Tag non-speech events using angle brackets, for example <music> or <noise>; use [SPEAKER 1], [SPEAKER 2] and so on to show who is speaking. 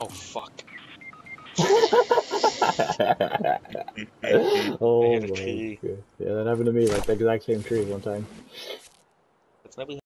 [SPEAKER 1] Oh fuck. <laughs>
[SPEAKER 2] oh my Yeah, that happened to me, like the exact same tree one time.